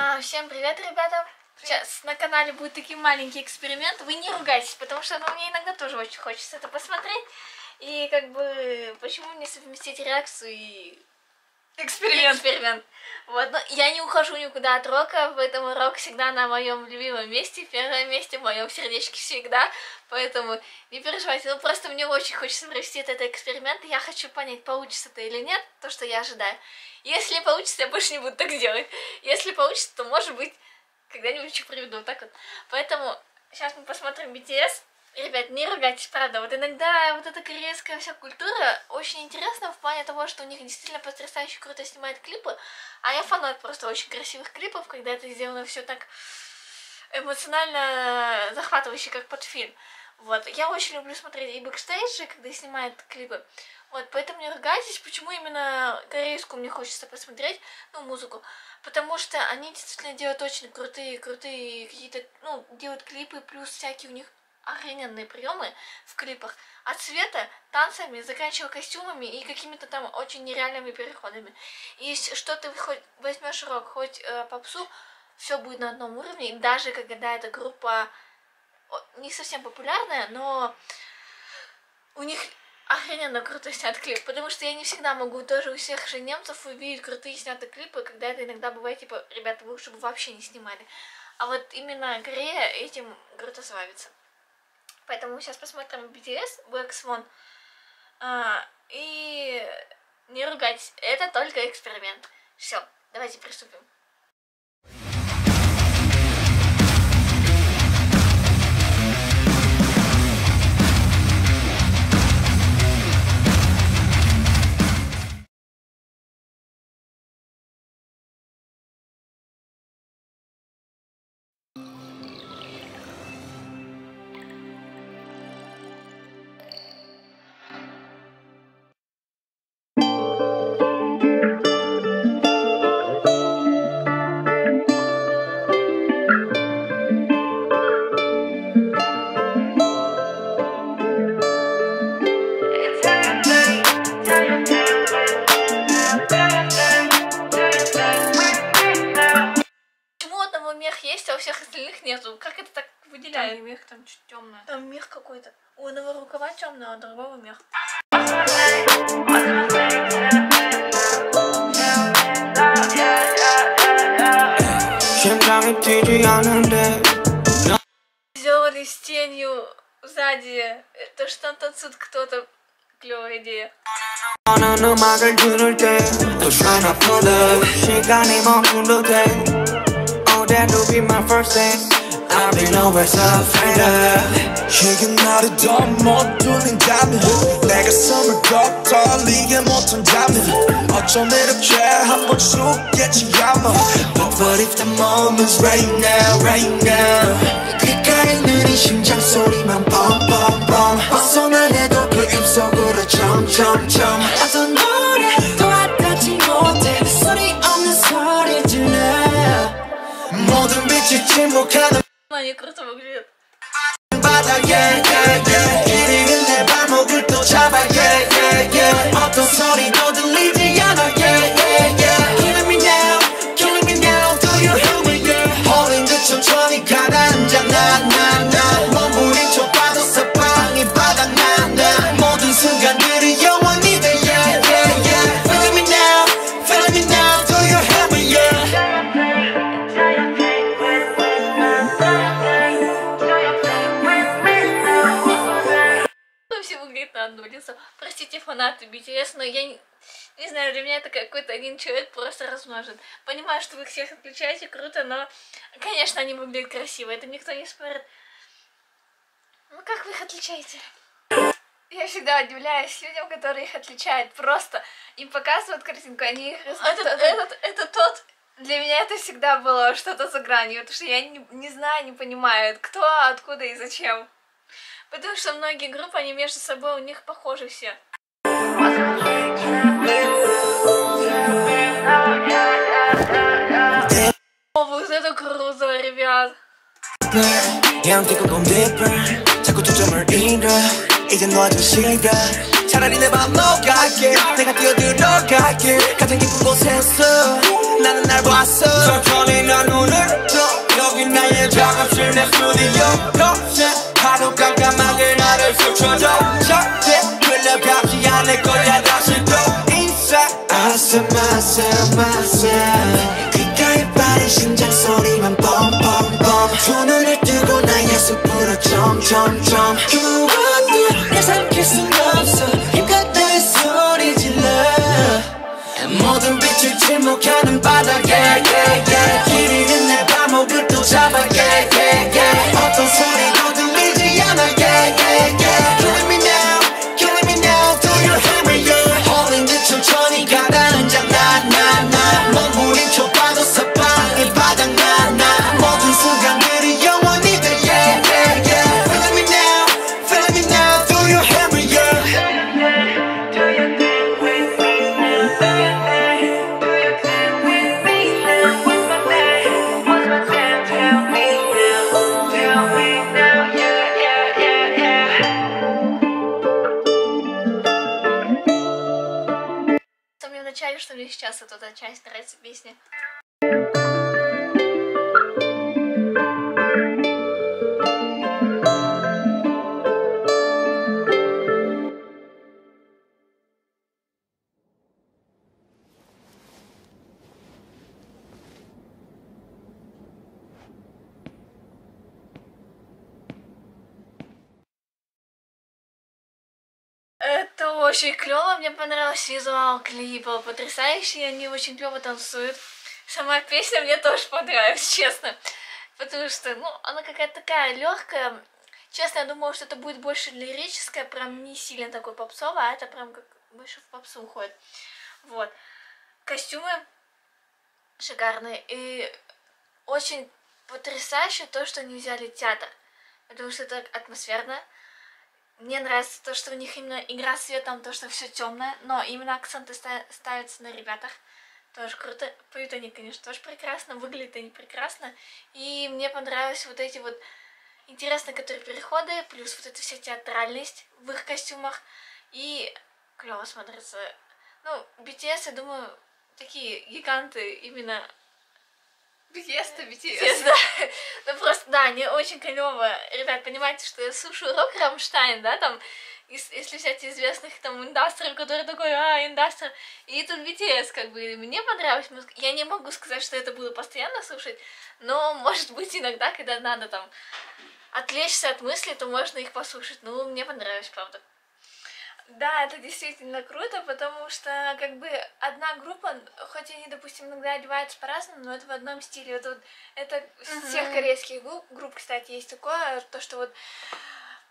А, всем привет, ребята! Сейчас на канале будет такой маленький эксперимент. Вы не ругайтесь, потому что ну, мне иногда тоже очень хочется это посмотреть. И как бы, почему не совместить реакцию и Эксперимент. эксперимент. Вот, но я не ухожу никуда от рока, поэтому рок всегда на моем любимом месте, в первом месте, в моем сердечке всегда. Поэтому не переживайте, ну просто мне очень хочется провести этот эксперимент, и я хочу понять, получится это или нет, то, что я ожидаю. Если получится, я больше не буду так делать. Если получится, то, может быть, когда-нибудь еще приведу, вот так вот. Поэтому сейчас мы посмотрим BTS. Ребят, не ругайтесь, правда. Вот иногда вот эта корейская вся культура очень интересна в плане того, что у них действительно потрясающе круто снимают клипы. А я фанат просто очень красивых клипов, когда это сделано все так эмоционально захватывающе, как под фильм. Вот. Я очень люблю смотреть и бэкстейджи, когда снимают клипы. Вот, поэтому не ругайтесь, почему именно корейскую мне хочется посмотреть, ну, музыку. Потому что они действительно делают очень крутые, крутые какие-то, ну, делают клипы, плюс всякие у них охрененные приемы в клипах. От цвета, танцами, заканчивая костюмами и какими-то там очень нереальными переходами. И что ты хоть возьмешь рок, хоть э, попсу, все будет на одном уровне. И даже когда эта группа не совсем популярная, но у них охрененно круто снят клип, потому что я не всегда могу тоже у всех же немцев увидеть крутые снятые клипы, когда это иногда бывает, типа, ребята, вы лучше бы вообще не снимали. А вот именно Корея этим круто славится. Поэтому сейчас посмотрим BTS, Black Swan. А, и не ругайтесь, это только эксперимент. Все, давайте приступим. какой-то. У одного рукава темного, а другого мех. Сделали с тенью сзади. То, что там танцует кто-то. Клевая идея. I've been always a fighter 이게 나를 더못 두는다면 내가 숨을 더 떨리게 못한다면 어쩜 이렇게 한 번씩 깨지야만 But what if the moment's right now, right now 귓가에 느린 심장 소리만 뻥뻥뻥 фанаты BTS, но я не, не знаю, для меня это какой-то один человек просто размножен. Понимаю, что вы их всех отличаете, круто, но, конечно, они выглядят красиво, это никто не спорит. Ну, как вы их отличаете? Я всегда удивляюсь людям, которые их отличают. Просто им показывают картинку, они их... Этот, этот, это тот... Для меня это всегда было что-то за гранью, потому что я не, не знаю, не понимаю, кто, откуда и зачем. Потому что многие группы, они между собой, у них похожи все. О, вот это круто, ребят. 그냥 뛰고 건 deeper 자꾸 초점을 잃어 이제 너도 싫어 차라리 내 맘 녹아게 내가 뛰어들어갈게 가장 깊은 곳에서 나는 날 봤어 천천히 난 눈을 떠 여기 나의 작업실 내 스튜디오 평생 하루 깜깜하게 나를 스쳐줘 절대 안할 거야 다시도 Inside I said myself myself 귓가에 빠른 심장 소리만 뻥뻥뻥. 두 눈을 뜨고 나의 숲으로 점점점. 그와 내삶길 순간 мне сейчас вот эта часть нравится песни. Очень клево, мне понравился визуал клипа, потрясающий, они очень клево танцуют. Сама песня мне тоже понравилась, честно. Потому что, ну, она какая-то такая легкая. Честно, я думала, что это будет больше лирическая, прям не сильно такой попсовая, а это прям как больше в попсу уходит. Вот. Костюмы шикарные. И очень потрясающе то, что они взяли театр. Потому что это атмосферно. Мне нравится то, что у них именно игра светом, то, что все темное, но именно акценты ста- ставятся на ребятах. Тоже круто. Поют они, конечно, тоже прекрасно, выглядят они прекрасно. И мне понравились вот эти вот интересные, которые переходы, плюс вот эта вся театральность в их костюмах. И клево смотрится. Ну, BTS, я думаю, такие гиганты именно BTS-то BTS. Да. Ну просто, да, они очень клево. Ребят, понимаете, что я слушаю рок Рамштайн, да, там, ес- если взять известных там индастриев, который такой, а, индастр, и тут BTS, как бы, мне понравилась музыка. Я не могу сказать, что это буду постоянно слушать, но, может быть, иногда, когда надо там отвлечься от мыслей, то можно их послушать. Ну, мне понравилось, правда. Да, это действительно круто, потому что как бы одна группа, хоть они, допустим, иногда одеваются по-разному, но это в одном стиле. Это, вот, это всех корейских групп, групп, кстати, есть такое, то, что вот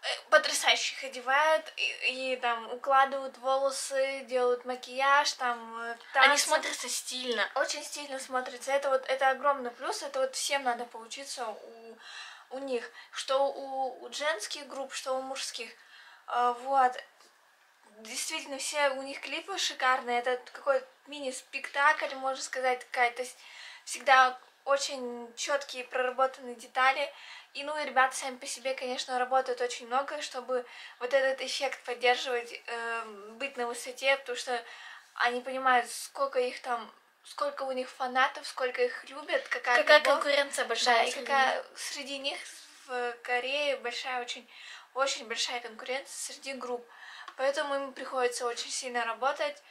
э, потрясающих одевают и, и там укладывают волосы, делают макияж, там э, Они танцы. смотрятся стильно. очень стильно смотрится. Это вот это огромный плюс. Это вот всем надо поучиться у, у них, что у, у женских групп, что у мужских. А, вот. Действительно, все у них клипы шикарные. Это какой мини-спектакль, можно сказать, такая. То есть всегда очень четкие проработанные детали. И ну и ребята сами по себе, конечно, работают очень много, чтобы вот этот эффект поддерживать, э, быть на высоте, потому что они понимают, сколько их там, сколько у них фанатов, сколько их любят, какая, Какая любовь. конкуренция Да, большая. и среди какая них. среди них в Корее большая очень, очень большая конкуренция среди групп. Поэтому им приходится очень сильно работать,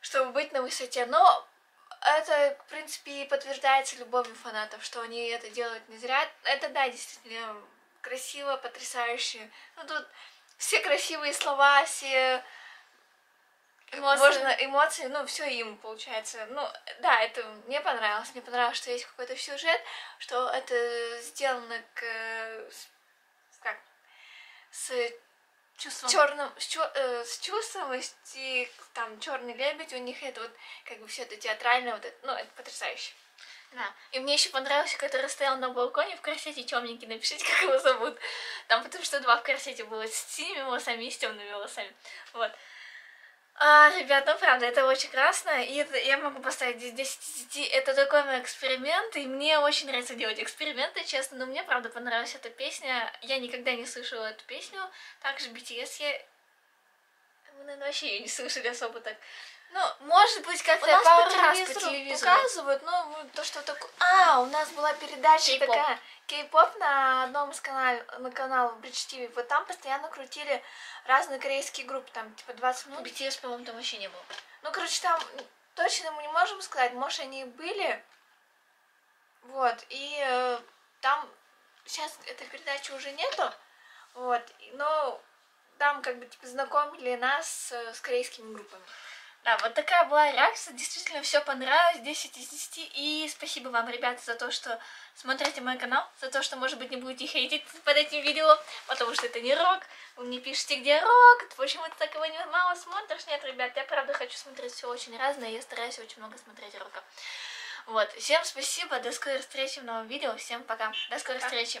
чтобы быть на высоте. Но это, в принципе, и подтверждается любовью фанатов, что они это делают не зря. Это, да, действительно красиво, потрясающе. Ну, тут все красивые слова, все Эмоции. можно эмоции, ну, все им получается. Ну, да, это мне понравилось. Мне понравилось, что есть какой-то сюжет, что это сделано к, как, с Чувством. черным, с, чё- э, с чувством, и там черный лебедь, у них это вот, как бы все это театрально, вот это, ну, это потрясающе. Да. И мне еще понравился, который стоял на балконе в корсете темненький. Напишите, как его зовут. Там потому что два в корсете было с синими волосами и с темными волосами. Вот. А, ребят, ну правда, это очень классно, и это, я могу поставить здесь 10 из 10. Это такой мой эксперимент, и мне очень нравится делать эксперименты, честно, но мне правда понравилась эта песня. Я никогда не слышала эту песню. Также BTS я вы, наверное, вообще ее не слышали особо так. Ну, Может быть, как-то пару раз по телевизору показывают, ну, то, что такое... А, у нас была передача Кей-поп. такая, кей-поп на одном из каналов, на канале Bridge TV. Вот там постоянно крутили разные корейские группы, там, типа, 20 минут. BTS, по-моему, там вообще не было. Ну, короче, там точно мы не можем сказать, может, они и были. Вот, и э, там сейчас этой передачи уже нету. Вот, но там как бы типа знакомили нас с, с корейскими группами. Да, вот такая была реакция. Действительно, все понравилось. 10 из 10. И спасибо вам, ребята, за то, что смотрите мой канал. За то, что, может быть, не будете хейтить под этим видео. Потому что это не рок. Вы мне пишете, где рок. Почему ты так его не мало смотришь? Нет, ребят, я правда хочу смотреть все очень разное. Я стараюсь очень много смотреть рока. Вот. Всем спасибо. До скорой встречи в новом видео. Всем пока. До скорой встречи.